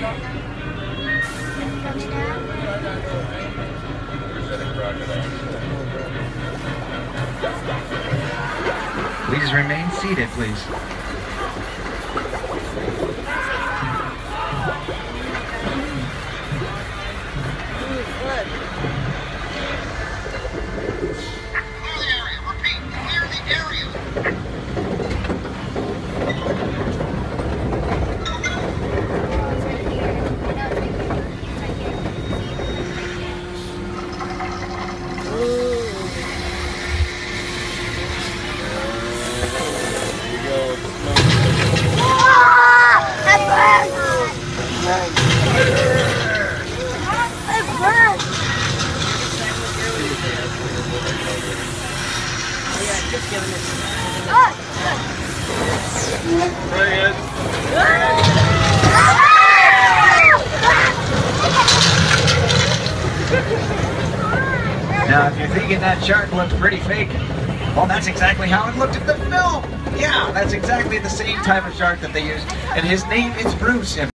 Please remain seated, please. Now, if you're thinking that shark looked pretty fake, well, that's exactly how it looked in the film. Yeah, that's exactly the same type of shark that they used. And his name is Bruce.